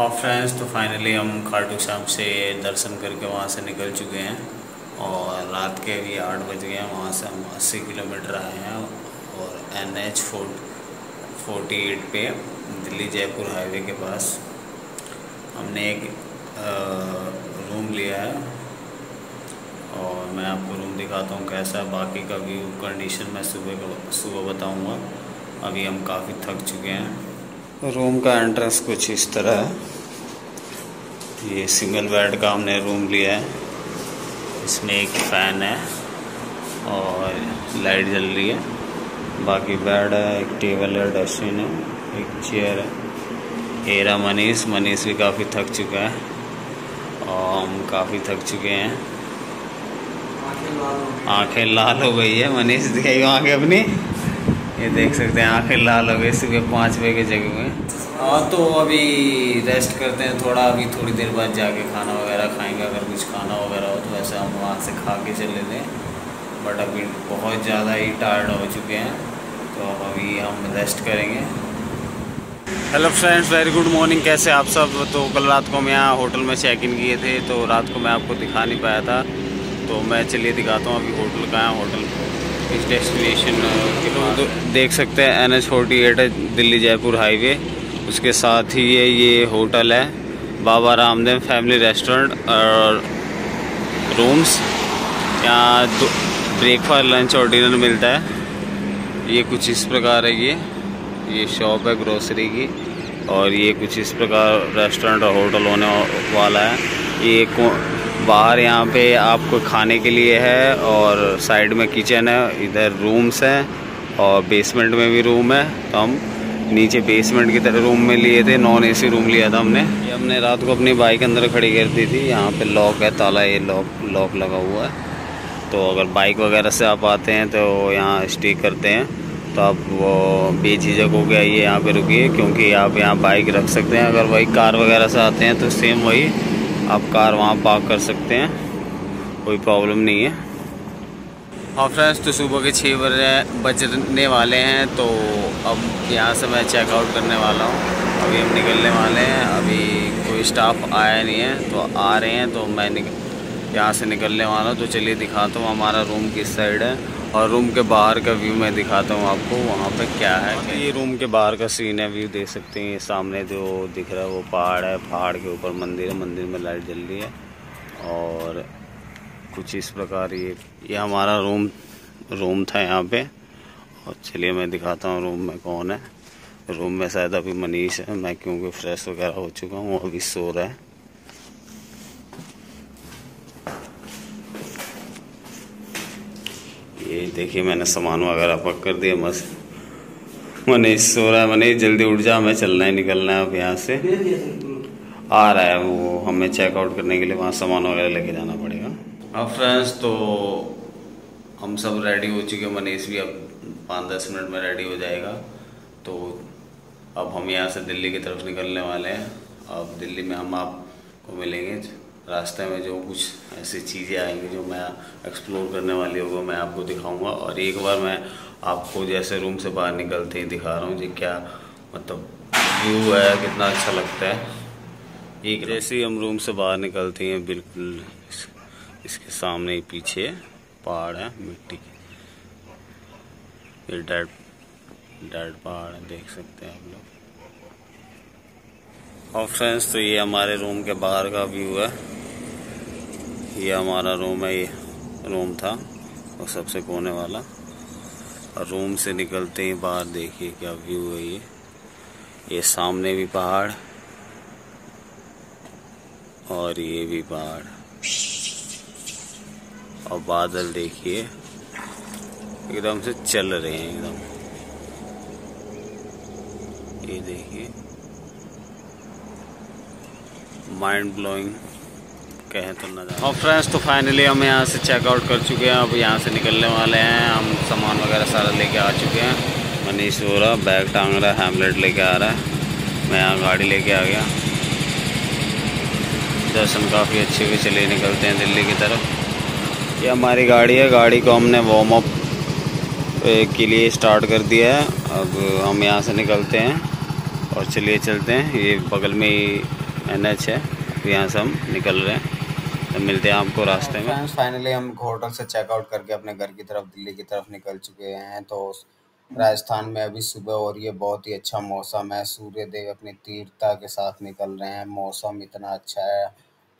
हाँ फ्रेंड्स तो फाइनली हम खाटू श्याम से दर्शन करके वहाँ से निकल चुके हैं और रात के भी आठ बज गए हैं, वहाँ से हम 80 किलोमीटर आए हैं और एन एच फोर्टी एट पे दिल्ली जयपुर हाईवे के पास हमने एक रूम लिया है और मैं आपको रूम दिखाता हूँ कैसा बाकी का व्यू कंडीशन मैं सुबह का, सुबह बताऊँगा। अभी हम काफ़ी थक चुके हैं। रूम का एंट्रेंस कुछ इस तरह है। ये सिंगल बेड का हमने रूम लिया है। इसमें एक फ़ैन है और लाइट जल रही है। बाकी बेड है एक टेबल है डस्टबिन है एक चेयर है। एरा मनीष। मनीष भी काफ़ी थक चुका है और हम काफ़ी थक चुके हैं। आँखें लाल हो गई। है मनीष दिखाई आँखें अपनी। ये देख सकते हैं आँखें लाल हो गई सुबह पाँच बजे के जगह में। हाँ तो अभी रेस्ट करते हैं थोड़ा अभी थोड़ी देर बाद जाके खाना वगैरह खाएँगे अगर कुछ खाना वगैरह हो तो वैसे हम वहाँ से खा के चले थे बट अभी बहुत ज़्यादा ही टायर्ड हो चुके हैं तो अब अभी हम रेस्ट करेंगे। Hello friends very good morning कैसे आप सब? तो कल रात को हम यहाँ होटल में चेक इन किए थे तो रात को मैं आपको दिखा नहीं पाया था। तो मैं चलिए दिखाता हूँ अभी होटल का है होटल इस डेस्टिनेशन के तो देख सकते हैं एन एच फोर्टी एट है, दिल्ली जयपुर हाईवे उसके साथ ही ये ये होटल है, बाबा रामदेव फैमिली रेस्टोरेंट और रूम्स यहाँ ब्रेकफास्ट लंच और डिनर मिलता है। ये कुछ इस प्रकार है ये। ये शॉप है ग्रोसरी की। और ये कुछ इस प्रकार रेस्टोरेंट और होटल होने वाला है। ये बाहर यहाँ पे आपको खाने के लिए है और साइड में किचन है, इधर रूम्स हैं और बेसमेंट में भी रूम है। तो हम नीचे बेसमेंट की तरह रूम में लिए थे नॉन एसी रूम लिया था हमने। ये हमने रात को अपनी बाइक अंदर खड़ी कर दी थी। यहाँ पे लॉक है, ताला ये लॉक लॉक लगा हुआ है। तो अगर बाइक वगैरह से आप आते हैं तो यहाँ स्टे करते हैं। तो आप वो बेझिझक हो गया ये यहाँ पे रुकिए, क्योंकि आप यहाँ बाइक रख सकते हैं। अगर वही कार वगैरह से आते हैं तो सेम वही आप कार वहाँ पार्क कर सकते हैं। कोई प्रॉब्लम नहीं है। हाँ फ्रेंड्स तो सुबह के छः बजे बजने वाले हैं तो अब यहाँ से मैं चेकआउट करने वाला हूँ। अभी हम निकलने वाले हैं, अभी कोई स्टाफ आया नहीं है तो आ रहे हैं तो मैं यहाँ से निकलने वाला हूँ। तो चलिए दिखाता हूँ हमारा रूम किस साइड है। और रूम के बाहर का व्यू मैं दिखाता हूँ आपको वहाँ पे क्या है ये रूम के बाहर का सीन है व्यू देख सकते हैं सामने जो दिख रहा है वो पहाड़ है पहाड़ के ऊपर मंदिर है मंदिर में लाइट जल रही है और कुछ इस प्रकार ये ये हमारा रूम रूम था यहाँ पे। और चलिए मैं दिखाता हूँ रूम में कौन है। रूम में शायद अभी मनीष है मैं क्योंकि फ्रेश वगैरह हो चुका हूँ अभी सो रहा है। ये देखिए मैंने सामान वगैरह पक कर दिया बस मनीष सो रहा है मनीष जल्दी उठ जा हमें चलना है निकलना है अब यहाँ से। आ रहा है वो हमें चेकआउट करने के लिए वहाँ सामान वगैरह लेके जाना पड़ेगा। अब फ्रेंड्स तो हम सब रेडी हो चुके हैं मनीष भी अब पाँच दस मिनट में रेडी हो जाएगा। तो अब हम यहाँ से दिल्ली की तरफ़ निकलने वाले हैं। अब दिल्ली में हम आपको मिलेंगे। रास्ते में जो कुछ ऐसी चीज़ें आएँगी जो मैं एक्सप्लोर करने वाली होगा मैं आपको दिखाऊँगा। और एक बार मैं आपको जैसे रूम से बाहर निकलते ही दिखा रहा हूँ जी क्या मतलब व्यू है कितना अच्छा लगता है। एक जैसे ही हम रूम से बाहर निकलते हैं बिल्कुल इस, इसके सामने ही पीछे पहाड़ है मिट्टी की। ये डेड डेड पहाड़ है देख सकते हैं आप लोग। और फ्रेंड्स तो ये हमारे रूम के बाहर का व्यू है। ये हमारा रूम है, ये रूम था और सबसे कोने वाला। और रूम से निकलते ही बाहर देखिए क्या व्यू है ये। ये सामने भी पहाड़ और ये भी पहाड़। और बादल देखिए, एकदम से चल रहे हैं एकदम। ये देखिए माइंड ब्लोइंग कहें तो ना और फ्रेंड्स तो फाइनली हम यहाँ से चेकआउट कर चुके हैं। अब यहाँ से निकलने वाले हैं। हम सामान वगैरह सारा लेके आ चुके हैं। मनीष हो रहा बैग टांग रहा है हेमलेट लेके आ रहा है। मैं यहाँ गाड़ी लेके आ गया। दर्शन काफ़ी अच्छे हुए चले, निकलते हैं दिल्ली की तरफ़। ये हमारी गाड़ी है। गाड़ी को हमने वार्म अप के लिए स्टार्ट कर दिया है। अब हम यहाँ से निकलते हैं और चलिए चलते हैं। ये बगल में ही एन है। यहाँ से हम निकल रहे हैं। तो मिलते हैं आपको रास्ते में। फ्रेंड्स फाइनली हम होटल से चेकआउट करके अपने घर की तरफ़, दिल्ली की तरफ़ निकल चुके हैं। तो राजस्थान में अभी सुबह हो रही है, बहुत ही अच्छा मौसम है। सूर्य देव अपनी तीव्रता के साथ निकल रहे हैं। मौसम इतना अच्छा है,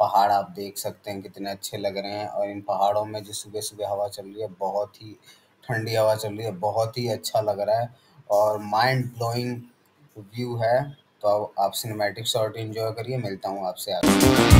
पहाड़ आप देख सकते हैं कितने अच्छे लग रहे हैं। और इन पहाड़ों में जो सुबह सुबह हवा चल रही है, बहुत ही ठंडी हवा चल रही है, बहुत ही अच्छा लग रहा है। और माइंड ब्लोइंग व्यू है। तो आप सिनेमैटिक शॉट एंजॉय करिए, मिलता हूँ आपसे आगे।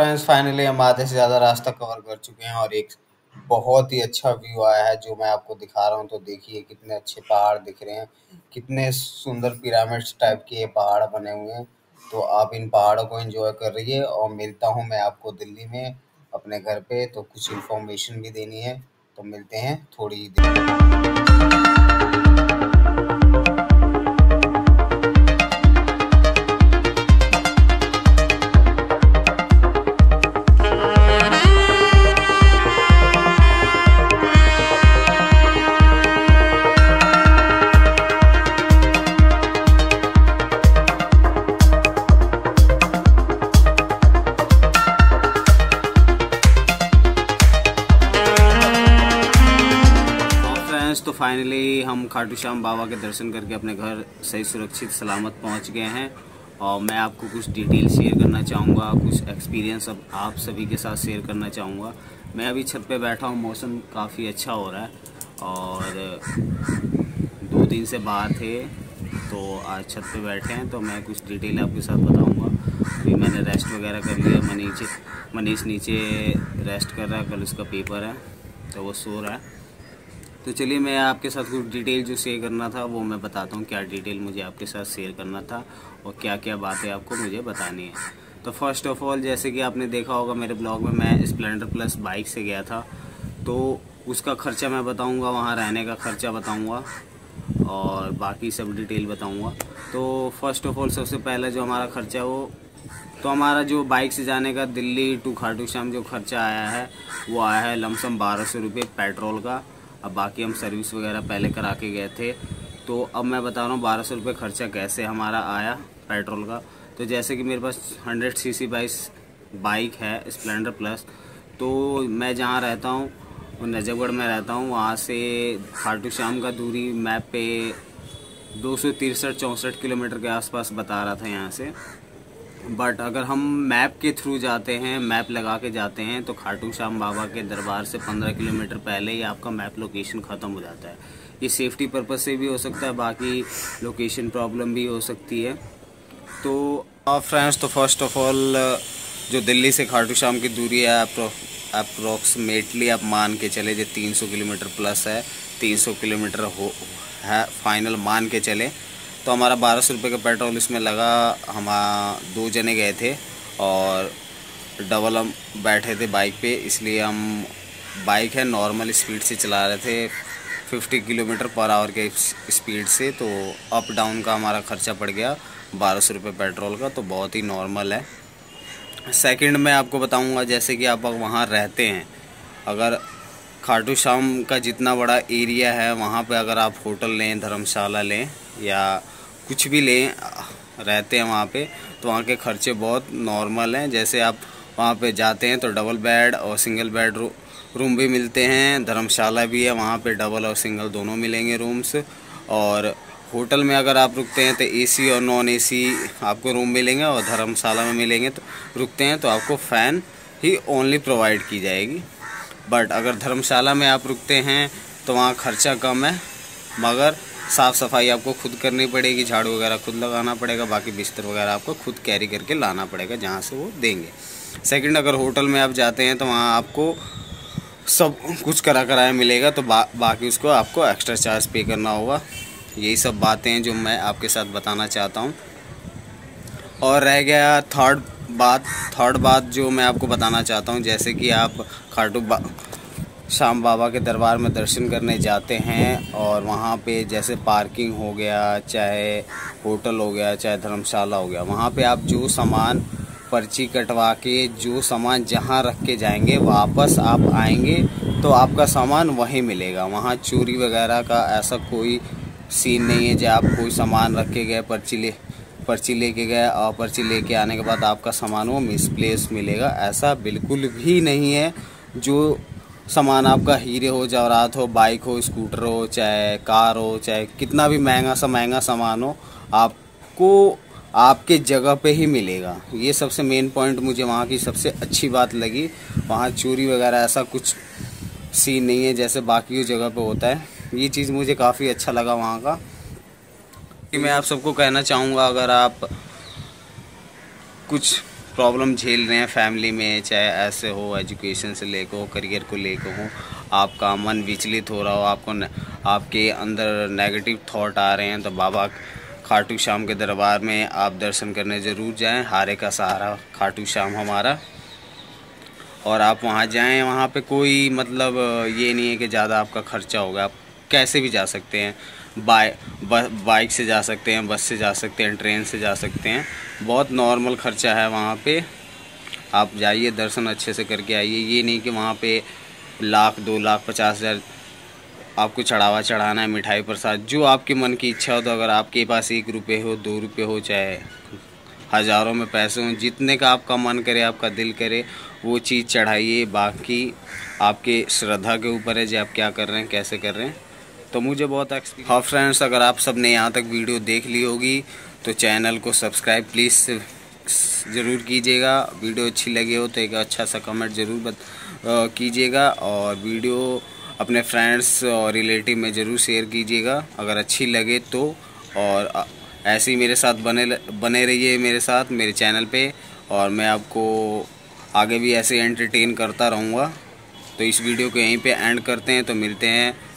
फ्रेंड्स फाइनली हम आधे से ज़्यादा रास्ता कवर कर चुके हैं और एक बहुत ही अच्छा व्यू आया है जो मैं आपको दिखा रहा हूँ। तो देखिए कितने अच्छे पहाड़ दिख रहे हैं, कितने सुंदर पिरामिड्स टाइप के ये पहाड़ बने हुए हैं। तो आप इन पहाड़ों को एंजॉय कर रही है और मिलता हूँ मैं आपको दिल्ली में अपने घर पे। तो कुछ इन्फॉर्मेशन भी देनी है तो मिलते हैं थोड़ी ही देर। फाइनली हम खाटू श्याम बाबा के दर्शन करके अपने घर सही सुरक्षित सलामत पहुँच गए हैं। और मैं आपको कुछ डिटेल शेयर करना चाहूँगा, कुछ एक्सपीरियंस अब आप सभी के साथ शेयर करना चाहूँगा। मैं अभी छत पे बैठा हूँ, मौसम काफ़ी अच्छा हो रहा है। और दो दिन से बाहर थे तो आज छत पे बैठे हैं तो मैं कुछ डिटेल आपके साथ बताऊँगा। अभी मैंने रेस्ट वगैरह कर लिया, मनीष मनीष नीचे रेस्ट कर रहा है, कल उसका पेपर है तो वो सो रहा है। तो चलिए मैं आपके साथ कुछ डिटेल जो शेयर करना था, वो मैं बताता हूँ क्या डिटेल मुझे आपके साथ शेयर करना था और क्या क्या बातें आपको मुझे बतानी है। तो फ़र्स्ट ऑफ़ ऑल जैसे कि आपने देखा होगा मेरे ब्लॉग में मैं स्प्लेंडर प्लस बाइक से गया था तो उसका ख़र्चा मैं बताऊँगा, वहाँ रहने का ख़र्चा बताऊँगा और बाकी सब डिटेल बताऊँगा। तो फ़र्स्ट ऑफ़ ऑल सबसे पहला जो हमारा ख़र्चा वो तो हमारा जो बाइक से जाने का दिल्ली टू खाटू श्याम जो खर्चा आया है, वो आया है लमसम बारह सौ रुपये पेट्रोल का। अब बाकी हम सर्विस वगैरह पहले करा के गए थे। तो अब मैं बता रहा हूँ, बारह सौ रुपये खर्चा कैसे हमारा आया पेट्रोल का। तो जैसे कि मेरे पास हंड्रेड सी सी बाइस बाइक है स्प्लेंडर प्लस तो मैं जहाँ रहता हूँ नजफगढ़ में रहता हूँ, वहाँ से खाटू श्याम का दूरी मैप पे दो सौ तिरसठ चौंसठ किलोमीटर के आसपास बता रहा था यहाँ से। बट अगर हम मैप के थ्रू जाते हैं मैप लगा के जाते हैं तो खाटू श्याम बाबा के दरबार से 15 किलोमीटर पहले ही आपका मैप लोकेशन ख़त्म हो जाता है। ये सेफ्टी पर्पज़ से भी हो सकता है, बाकी लोकेशन प्रॉब्लम भी हो सकती है। तो फ्रेंड्स तो फ़र्स्ट ऑफ़ ऑल जो दिल्ली से खाटू श्याम की दूरी है अप्रोक्सीमेटली आप मान के चले, जो 300 किलोमीटर प्लस है 300 किलोमीटर हो, है फाइनल मान के चले। तो हमारा बारह सौ रुपये का पेट्रोल इसमें लगा, हम दो जने गए थे और डबल हम बैठे थे बाइक पे, इसलिए हम बाइक है नॉर्मल स्पीड से चला रहे थे 50 किलोमीटर पर आवर के स्पीड से तो अप डाउन का हमारा ख़र्चा पड़ गया बारह सौ रुपये पेट्रोल का तो बहुत ही नॉर्मल है। सेकंड मैं आपको बताऊँगा, जैसे कि आप वहाँ रहते हैं, अगर खाटू श्याम का जितना बड़ा एरिया है, वहाँ पे अगर आप होटल लें, धर्मशाला लें या कुछ भी लें रहते हैं वहाँ पे तो वहाँ के खर्चे बहुत नॉर्मल हैं। जैसे आप वहाँ पे जाते हैं तो डबल बेड और सिंगल बेड रू, रूम भी मिलते हैं। धर्मशाला भी है वहाँ पे डबल और सिंगल दोनों मिलेंगे रूम्स और होटल में अगर आप रुकते हैं तो एसी और नॉन एसी आपको रूम मिलेंगे और धर्मशाला में मिलेंगे तो रुकते हैं तो आपको फ़ैन ही ओनली प्रोवाइड की जाएगी। बट अगर धर्मशाला में आप रुकते हैं तो वहाँ खर्चा कम है। मगर साफ़ सफ़ाई आपको खुद करनी पड़ेगी झाड़ू वगैरह खुद लगाना पड़ेगा बाकी बिस्तर वगैरह आपको खुद कैरी करके लाना पड़ेगा जहाँ से वो देंगे। सेकंड अगर होटल में आप जाते हैं तो वहाँ आपको सब कुछ करा कराया मिलेगा तो बा, बाकी उसको आपको एक्स्ट्रा चार्ज पे करना होगा। यही सब बातें हैं जो मैं आपके साथ बताना चाहता हूँ। और रह गया थर्ड बात थर्ड बात जो मैं आपको बताना चाहता हूँ जैसे कि आप खाटू बा शाम बाबा के दरबार में दर्शन करने जाते हैं और वहाँ पे जैसे पार्किंग हो गया, चाहे होटल हो गया, चाहे धर्मशाला हो गया, वहाँ पे आप जो सामान पर्ची कटवा के, जो सामान जहाँ रख के जाएँगे, वापस आप आएँगे तो आपका सामान वहीं मिलेगा। वहाँ चोरी वगैरह का ऐसा कोई सीन नहीं है जब आप कोई सामान रख के गए, पर्ची ले, पर्ची लेके गए और पर्ची लेके आने के बाद आपका सामान वो मिसप्लेस मिलेगा। ऐसा बिल्कुल भी नहीं है, जो सामान आपका हीरे हो, जवरात हो, बाइक हो, स्कूटर हो, चाहे कार हो, चाहे कितना भी महँगा सा महँगा सामान हो, आपको आपके जगह पे ही मिलेगा। ये सबसे मेन पॉइंट मुझे वहाँ की सबसे अच्छी बात लगी। वहाँ चोरी वगैरह ऐसा कुछ सीन नहीं है जैसे बाकी जगह पे होता है। ये चीज़ मुझे काफ़ी अच्छा लगा वहाँ का। कि मैं आप सबको कहना चाहूँगा, अगर आप कुछ प्रॉब्लम झेल रहे हैं फैमिली में चाहे ऐसे हो एजुकेशन से लेकर हो करियर को लेकर हो आपका मन विचलित हो रहा हो आपको न, आपके अंदर नेगेटिव थॉट आ रहे हैं तो बाबा खाटू श्याम के दरबार में आप दर्शन करने ज़रूर जाएँ। हारे का सहारा खाटू श्याम हमारा। और आप वहाँ जाएँ वहाँ पे कोई मतलब ये नहीं है कि ज़्यादा आपका खर्चा होगा आप कैसे भी जा सकते हैं। बाइ बाइक से जा सकते हैं, बस से जा सकते हैं, ट्रेन से जा सकते हैं। बहुत नॉर्मल ख़र्चा है वहाँ पे। आप जाइए, दर्शन अच्छे से करके आइए। ये नहीं कि वहाँ पे लाख, दो लाख, पचास हज़ार आपको चढ़ावा चढ़ाना है, मिठाई प्रसाद। जो आपके मन की इच्छा हो तो अगर आपके पास एक रुपये हो, दो रुपये हो, चाहे हज़ारों में पैसे हों, जितने का आपका मन करे, आपका दिल करे, वो चीज़ चढ़ाइए। बाकी आपके श्रद्धा के ऊपर है, जो आप क्या कर रहे हैं, कैसे कर रहे हैं। तो मुझे बहुत एक्सपीरियंस हाँ फ्रेंड्स, अगर आप सबने यहाँ तक वीडियो देख ली होगी तो चैनल को सब्सक्राइब प्लीज़ ज़रूर कीजिएगा। वीडियो अच्छी लगी हो तो एक अच्छा सा कमेंट ज़रूर बत कीजिएगा और वीडियो अपने फ्रेंड्स और रिलेटिव में ज़रूर शेयर कीजिएगा। अगर अच्छी लगे तो और ऐसे ही मेरे साथ बने बने रहिए मेरे साथ, मेरे चैनल पे, और मैं आपको आगे भी ऐसे एंटरटेन करता रहूँगा। तो इस वीडियो को यहीं पे एंड करते हैं। तो मिलते हैं